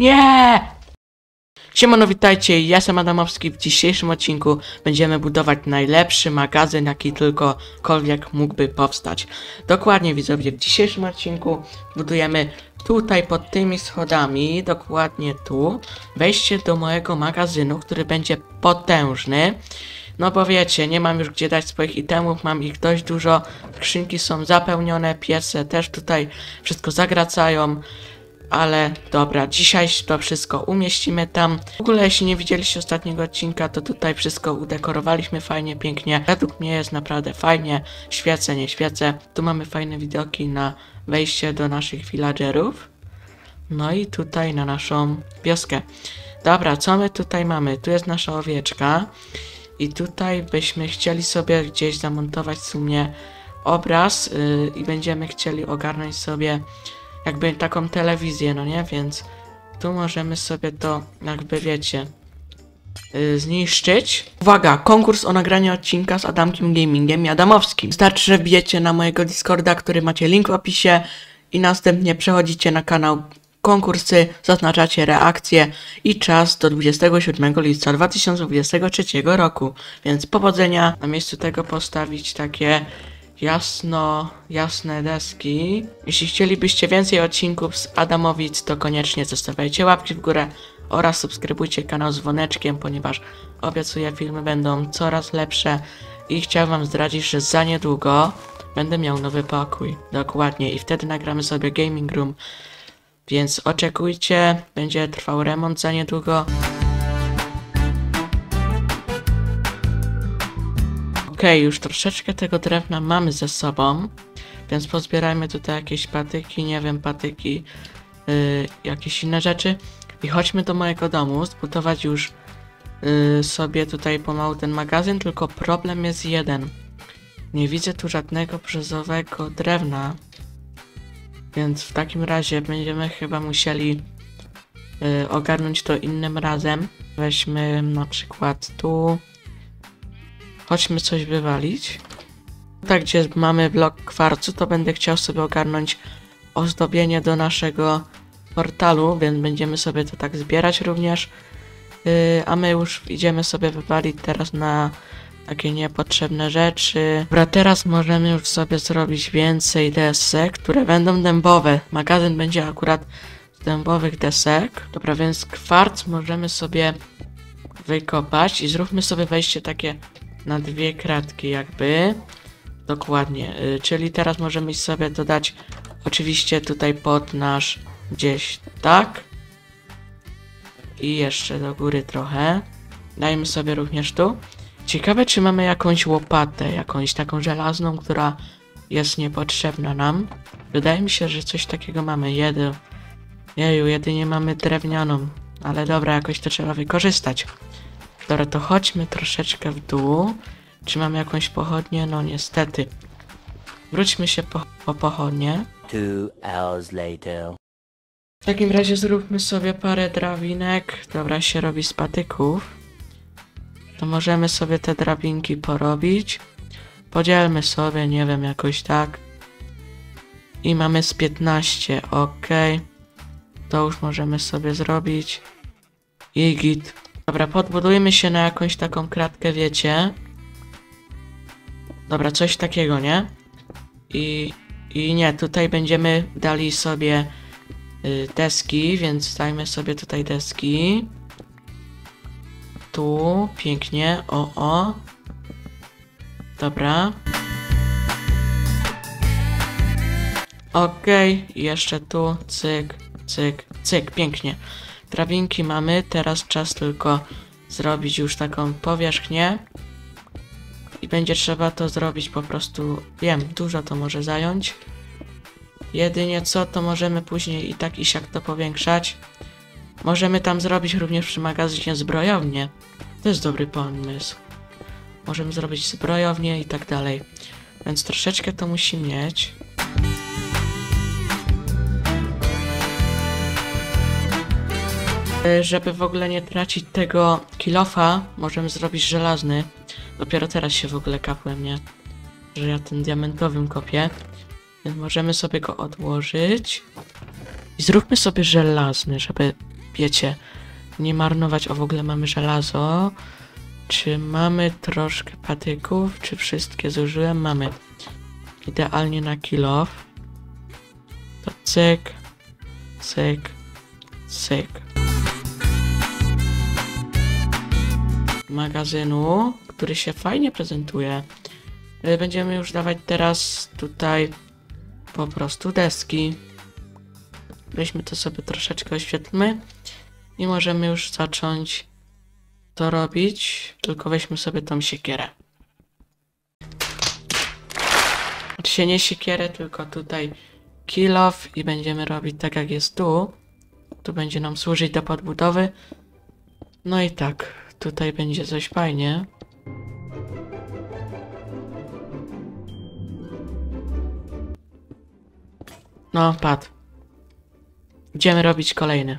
Nie! Siemano, witajcie, ja jestem Adamowski. W dzisiejszym odcinku będziemy budować najlepszy magazyn, jaki tylkokolwiek mógłby powstać. Dokładnie, widzowie, w dzisiejszym odcinku budujemy tutaj pod tymi schodami, dokładnie tu, wejście do mojego magazynu, który będzie potężny. No bo wiecie, nie mam już gdzie dać swoich itemów, mam ich dość dużo, skrzynki są zapełnione, piece też tutaj wszystko zagracają. Ale dobra, dzisiaj to wszystko umieścimy tam. W ogóle jeśli nie widzieliście ostatniego odcinka, to tutaj wszystko udekorowaliśmy fajnie, pięknie. Według mnie jest naprawdę fajnie. Świecę, nie świecę. Tu mamy fajne widoki na wejście do naszych villagerów. No i tutaj na naszą wioskę. Dobra, co my tutaj mamy? Tu jest nasza owieczka. I tutaj byśmy chcieli sobie gdzieś zamontować w sumie obraz yy, i będziemy chcieli ogarnąć sobie jakby taką telewizję, no nie? Więc tu możemy sobie to jakby wiecie yy, zniszczyć. Uwaga, konkurs o nagranie odcinka z Adamkiem Gamingiem i Adamowskim. Wystarczy, że wbijecie na mojego Discorda, który macie link w opisie i następnie przechodzicie na kanał konkursy, zaznaczacie reakcje i czas do 27 lipca 2023 roku. Więc powodzenia. Na miejscu tego postawić takie jasno, jasne deski. Jeśli chcielibyście więcej odcinków z Adamowic, to koniecznie zostawiajcie łapki w górę oraz subskrybujcie kanał z dzwoneczkiem, ponieważ obiecuję filmy będą coraz lepsze i chciałem wam zdradzić, że za niedługo będę miał nowy pokój. Dokładnie i wtedy nagramy sobie gaming room. Więc oczekujcie, będzie trwał remont za niedługo. Okej, już troszeczkę tego drewna mamy ze sobą, więc pozbierajmy tutaj jakieś patyki, nie wiem, patyki, yy, jakieś inne rzeczy. I chodźmy do mojego domu, zbudować już yy, sobie tutaj pomału ten magazyn, tylko problem jest jeden. Nie widzę tu żadnego brzozowego drewna, więc w takim razie będziemy chyba musieli yy, ogarnąć to innym razem. Weźmy na przykład tu. Chodźmy coś wywalić. Tak, gdzie mamy blok kwarcu, to będę chciał sobie ogarnąć ozdobienie do naszego portalu, więc będziemy sobie to tak zbierać również. Yy, a my już idziemy sobie wywalić teraz na takie niepotrzebne rzeczy. Dobra, teraz możemy już sobie zrobić więcej desek, które będą dębowe. Magazyn będzie akurat z dębowych desek. Dobra, więc kwarc możemy sobie wykopać i zróbmy sobie wejście takie na dwie kratki jakby. Dokładnie, y, czyli teraz możemy sobie dodać oczywiście tutaj pod nasz gdzieś tak. I jeszcze do góry trochę. Dajmy sobie również tu. Ciekawe, czy mamy jakąś łopatę, jakąś taką żelazną, która jest niepotrzebna nam. Wydaje mi się, że coś takiego mamy. Jedy. Jeju, jedynie mamy drewnianą. Ale dobra, jakoś to trzeba wykorzystać. Dobra, to chodźmy troszeczkę w dół. Czy mamy jakąś pochodnię? No niestety. Wróćmy się po, po pochodnie. Two hours later. W takim razie zróbmy sobie parę drabinek. Dobra, się robi z patyków. To możemy sobie te drabinki porobić. Podzielmy sobie, nie wiem, jakoś tak. I mamy z 15, ok. To już możemy sobie zrobić. I git. Dobra, podbudujmy się na jakąś taką kratkę, wiecie. Dobra, coś takiego, nie? I, i nie, tutaj będziemy dali sobie y, deski, więc dajmy sobie tutaj deski. Tu, pięknie, o, o. Dobra. Okej, okay, jeszcze tu, cyk, cyk, cyk, pięknie. Drabinki mamy, teraz czas tylko zrobić już taką powierzchnię. I będzie trzeba to zrobić po prostu, wiem, dużo to może zająć. Jedynie co, to możemy później i tak i siak to powiększać. Możemy tam zrobić również przy magazynie zbrojownię. To jest dobry pomysł. Możemy zrobić zbrojownię i tak dalej. Więc troszeczkę to musi mieć. Żeby w ogóle nie tracić tego kilofa, możemy zrobić żelazny. Dopiero teraz się w ogóle kapłem, nie? Że ja tym diamentowym kopię. Więc możemy sobie go odłożyć. I zróbmy sobie żelazny, żeby wiecie, nie marnować. O, w ogóle mamy żelazo. Czy mamy troszkę patyków? Czy wszystkie zużyłem? Mamy. Idealnie na kilo. To cyk, cyk, cyk. Magazynu, który się fajnie prezentuje. Y, Będziemy już dawać teraz tutaj po prostu deski. Weźmy to sobie troszeczkę oświetlmy i możemy już zacząć to robić, tylko weźmy sobie tą siekierę. Znaczy nie siekierę, tylko tutaj kill i będziemy robić tak jak jest tu. Tu będzie nam służyć do podbudowy. No i tak, tutaj będzie coś fajnie. No, padł. Idziemy robić kolejny.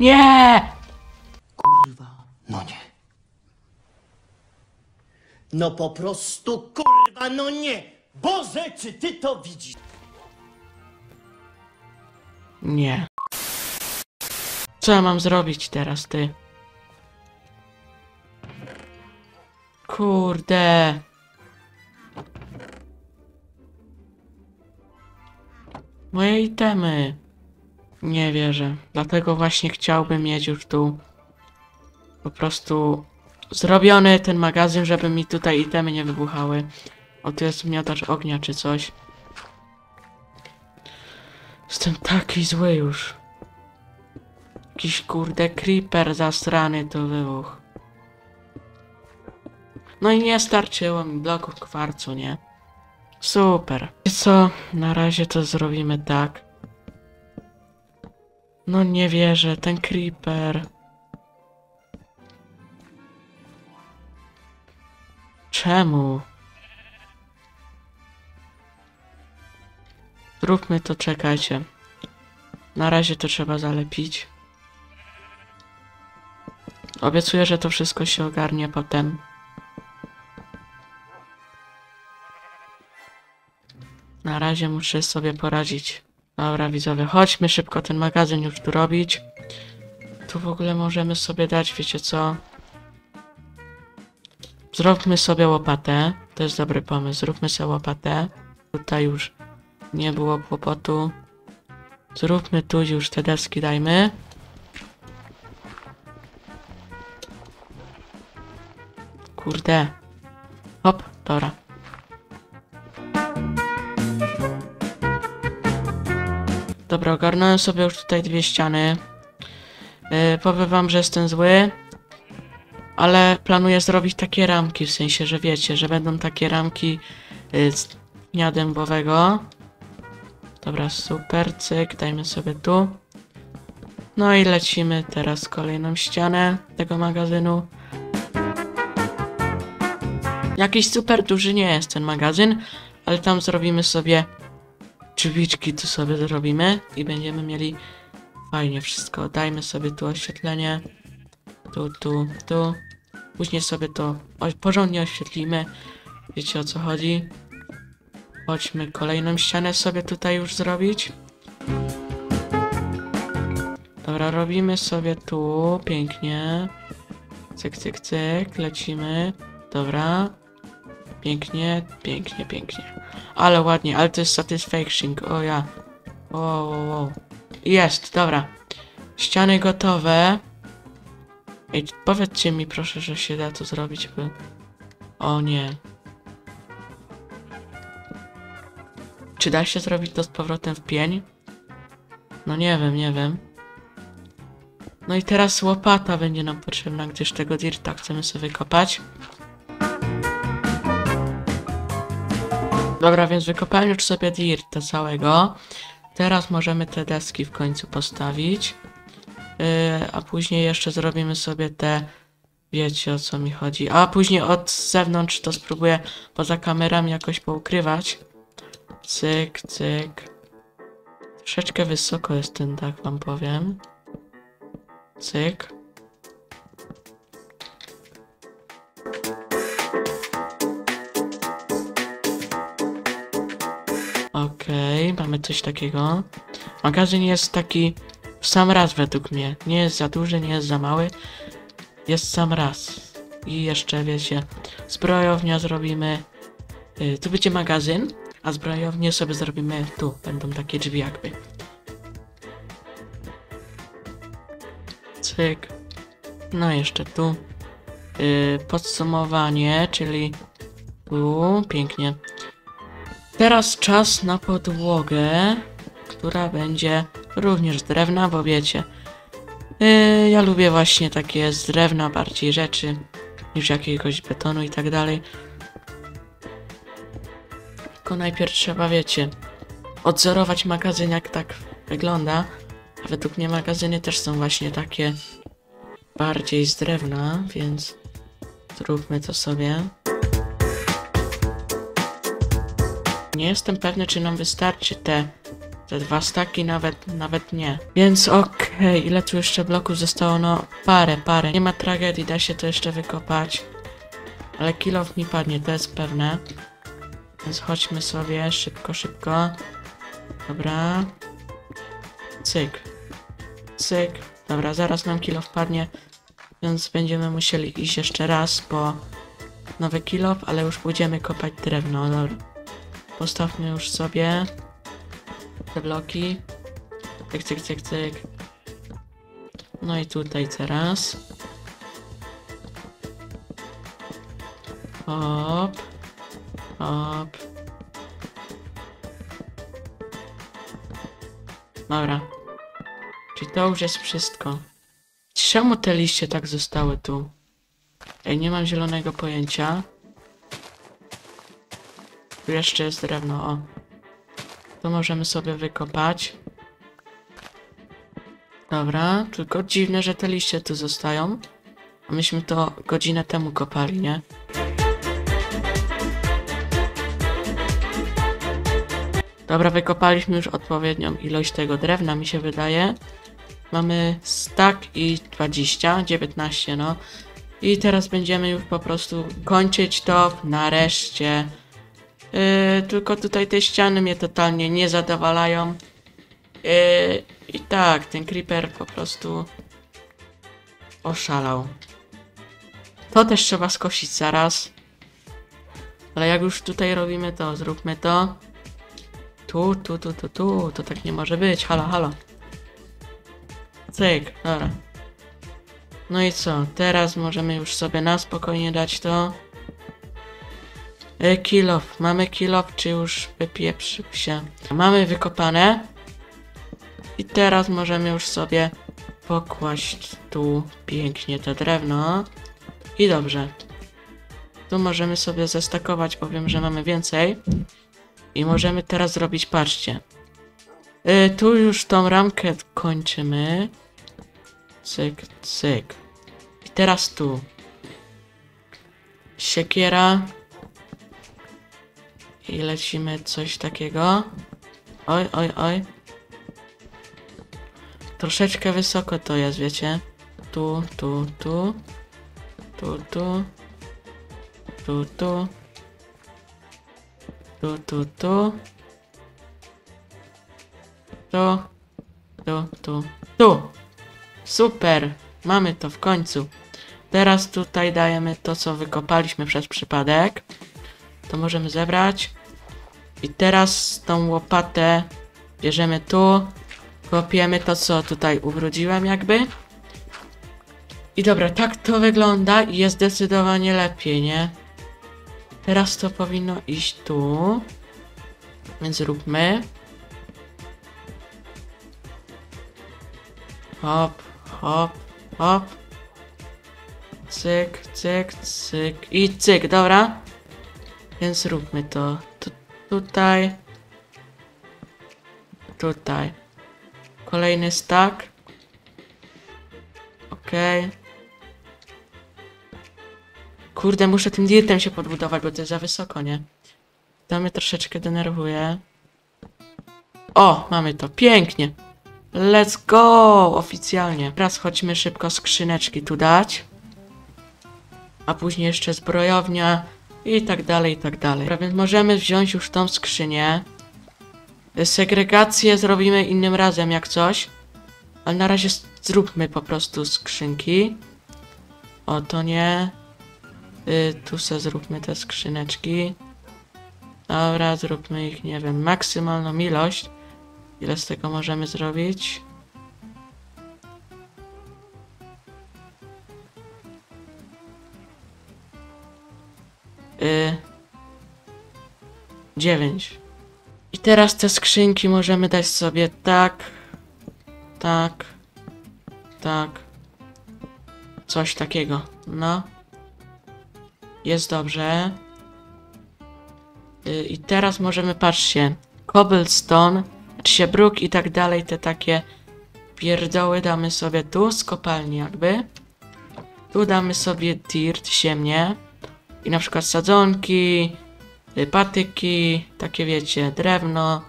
Nie! No nie. No po prostu kurwa, no nie! Boże, czy ty to widzisz? Nie. Co ja mam zrobić teraz, ty? Kurde. Moje itemy. Nie wierzę. Dlatego właśnie chciałbym mieć już tu po prostu zrobiony ten magazyn, żeby mi tutaj itemy nie wybuchały. O, tu jest miotacz ognia czy coś. Jestem taki zły już. Jakiś kurde creeper zastrany to wybuch. No i nie starczyło mi bloków kwarcu, nie? Super. I co? Na razie to zrobimy tak. No nie wierzę, ten creeper. Czemu? Zróbmy to, czekajcie. Na razie to trzeba zalepić. Obiecuję, że to wszystko się ogarnie potem. Na razie muszę sobie poradzić. Dobra, widzowie, chodźmy szybko ten magazyn już tu robić. Tu w ogóle możemy sobie dać, wiecie co? Zróbmy sobie łopatę. To jest dobry pomysł. Zróbmy sobie łopatę. Tutaj już nie było kłopotu. Zróbmy tu już te deski, dajmy. Kurde. Hop, dobra. Dobra, ogarnąłem sobie już tutaj dwie ściany. Yy, powiem wam, że jestem zły. Ale planuję zrobić takie ramki, w sensie, że wiecie, że będą takie ramki yy, z dnia dębowego. Dobra, super, cyk, dajmy sobie tu. No i lecimy teraz kolejną ścianę tego magazynu. Jakiś super duży nie jest ten magazyn, ale tam zrobimy sobie drzwiczki, tu sobie zrobimy i będziemy mieli fajnie wszystko. Dajmy sobie tu oświetlenie, tu, tu, tu. Później sobie to porządnie oświetlimy. Wiecie o co chodzi. Chodźmy kolejną ścianę sobie tutaj już zrobić. Dobra, robimy sobie tu pięknie. Cyk, cyk, cyk, lecimy. Dobra. Pięknie, pięknie, pięknie. Ale ładnie, ale to jest satisfaction. O ja. Wow, wow, wow. Jest, dobra. Ściany gotowe. Ej, powiedzcie mi proszę, że się da to zrobić, by... O nie. Czy da się zrobić to z powrotem w pień? No nie wiem, nie wiem. No i teraz łopata będzie nam potrzebna, gdyż tego dirta chcemy sobie wykopać. Dobra, więc wykopałem już sobie dirta całego. Teraz możemy te deski w końcu postawić. Yy, a później jeszcze zrobimy sobie te... Wiecie o co mi chodzi. A później od zewnątrz to spróbuję poza kamerami jakoś poukrywać. Cyk, cyk. Troszeczkę wysoko jest ten dach, wam powiem. Cyk. Okej, mamy coś takiego. Magazyn jest taki w sam raz według mnie. Nie jest za duży, nie jest za mały. Jest sam raz. I jeszcze wiecie, zbrojownia zrobimy. Y, tu będzie magazyn, a zbrojownię sobie zrobimy tu. Będą takie drzwi jakby. Cyk. No jeszcze tu. Y, podsumowanie, czyli tu. Pięknie. Teraz czas na podłogę, która będzie również z drewna, bo wiecie, yy, ja lubię właśnie takie z drewna bardziej rzeczy niż jakiegoś betonu i tak dalej. Tylko najpierw trzeba, wiecie, odzorować magazyn jak tak wygląda. A według mnie magazyny też są właśnie takie bardziej z drewna, więc zróbmy to sobie. Nie jestem pewny, czy nam wystarczy te, te dwa staki, nawet, nawet nie. Więc okej, ile tu jeszcze bloków zostało? No, parę, parę. Nie ma tragedii, da się to jeszcze wykopać. Ale kilof mi padnie, to jest pewne. Więc chodźmy sobie szybko, szybko. Dobra. Cyk. Cyk. Dobra, zaraz nam kilo wpadnie. Więc będziemy musieli iść jeszcze raz po nowy kilof, ale już pójdziemy kopać drewno. Dobra. Postawmy już sobie te bloki. Cyk, cyk, cyk, cyk. No i tutaj teraz. Hop. Hop. Dobra. Czyli to już jest wszystko. Czemu te liście tak zostały tu? Ej, nie mam zielonego pojęcia. Tu jeszcze jest drewno, o. To możemy sobie wykopać. Dobra, tylko dziwne, że te liście tu zostają. A myśmy to godzinę temu kopali, nie? Dobra, wykopaliśmy już odpowiednią ilość tego drewna, mi się wydaje. Mamy stack i 20, 19, no. I teraz będziemy już po prostu kończyć to nareszcie. Yy, tylko tutaj te ściany mnie totalnie nie zadowalają. Yy, I tak, ten creeper po prostu oszalał. To też trzeba skosić zaraz. Ale jak już tutaj robimy to, zróbmy to. Tu, tu, tu, tu, tu, to tak nie może być. Halo, halo. Cyk, dobra. No i co? Teraz możemy już sobie na spokojnie dać to. E, kilof. Mamy kilof, czy już wypieprzył się? Mamy wykopane. I teraz możemy już sobie pokłaść tu pięknie to drewno. I dobrze. Tu możemy sobie zestakować, bo wiem, że mamy więcej. I możemy teraz zrobić, patrzcie. Y, tu już tą ramkę kończymy. Cyk, cyk. I teraz tu. Siekiera. I lecimy coś takiego. Oj, oj, oj. Troszeczkę wysoko to jest, wiecie. Tu, tu, tu. Tu, tu. Tu, tu. Tu, tu, tu. Tu. Tu, tu, tu. Super. Mamy to w końcu. Teraz tutaj dajemy to, co wykopaliśmy przez przypadek. To możemy zebrać. I teraz tą łopatę bierzemy tu. Kopiemy to, co tutaj ubrudziłem jakby. I dobra, tak to wygląda i jest zdecydowanie lepiej, nie? Teraz to powinno iść tu. Więc róbmy. Hop, hop, hop. Cyk, cyk, cyk i cyk, dobra. Więc róbmy to tu, tutaj. Tutaj. Kolejny stack. Okej. Kurde, muszę tym dirtem się podbudować, bo to jest za wysoko, nie? To mnie troszeczkę denerwuje. O, mamy to. Pięknie. Let's go! Oficjalnie. Teraz chodźmy szybko skrzyneczki tu dać. A później jeszcze zbrojownia i tak dalej, i tak dalej. Dobra, więc możemy wziąć już tą skrzynię. Segregację zrobimy innym razem jak coś. Ale na razie zróbmy po prostu skrzynki. O, to nie. Y, tu se zróbmy te skrzyneczki. Dobra, zróbmy ich, nie wiem, maksymalną ilość. Ile z tego możemy zrobić? Y, dziewięć. I teraz te skrzynki możemy dać sobie tak, tak, tak, coś takiego. No. Jest dobrze. Y, I teraz możemy, patrzcie, cobblestone, czy się bruk i tak dalej, te takie pierdoły damy sobie tu z kopalni jakby. Tu damy sobie dirt, ziemię. I na przykład sadzonki, y, patyki, takie wiecie, drewno,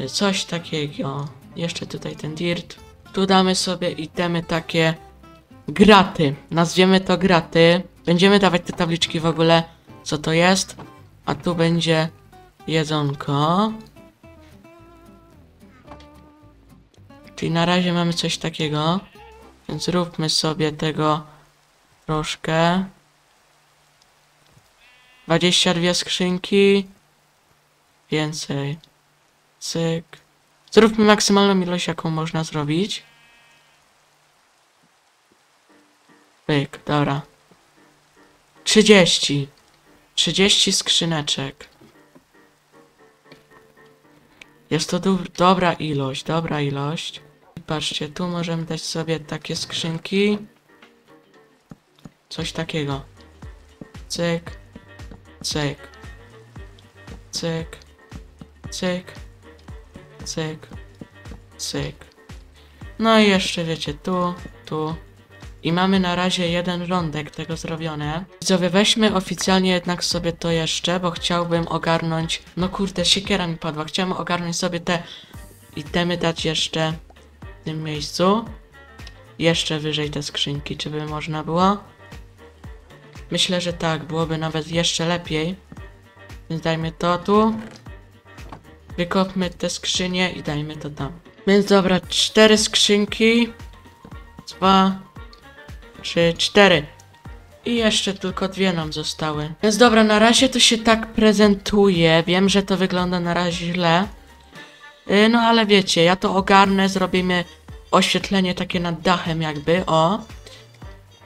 y, coś takiego. Jeszcze tutaj ten dirt. Tu damy sobie itemy takie graty. Nazwiemy to graty. Będziemy dawać te tabliczki w ogóle, co to jest. A tu będzie jedzonko. Czyli na razie mamy coś takiego. Więc róbmy sobie tego troszkę. 22 skrzynki. Więcej. Cyk. Zróbmy maksymalną ilość, jaką można zrobić. Pyk, dobra. 30. 30 skrzyneczek. Jest to du- dobra ilość, dobra ilość. Patrzcie, tu możemy dać sobie takie skrzynki. Coś takiego. Cyk. Cyk. Cyk. Cyk. Cyk. Cyk. No i jeszcze wiecie, tu, tu. I mamy na razie jeden rządek tego zrobione. Widzowie, weźmy oficjalnie jednak sobie to jeszcze, bo chciałbym ogarnąć... No kurde, siekiera mi padła. Chciałem ogarnąć sobie te itemy dać jeszcze w tym miejscu. Jeszcze wyżej te skrzynki, czy by można było? Myślę, że tak, byłoby nawet jeszcze lepiej. Więc dajmy to tu. Wykopmy te skrzynie i dajmy to tam. Więc dobra, cztery skrzynki. Dwa, trzy, cztery. I jeszcze tylko dwie nam zostały. Więc dobra, na razie to się tak prezentuje. Wiem, że to wygląda na razie źle. Yy, no ale wiecie, ja to ogarnę, zrobimy oświetlenie takie nad dachem jakby, o.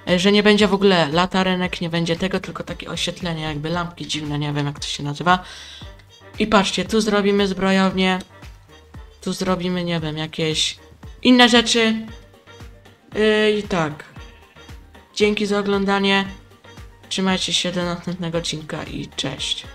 Yy, Że nie będzie w ogóle latarenek, nie będzie tego, tylko takie oświetlenie jakby, lampki dziwne, nie wiem jak to się nazywa. I patrzcie, tu zrobimy zbrojownię. Tu zrobimy, nie wiem, jakieś inne rzeczy. Yy, I tak. Dzięki za oglądanie. Trzymajcie się do następnego odcinka i cześć.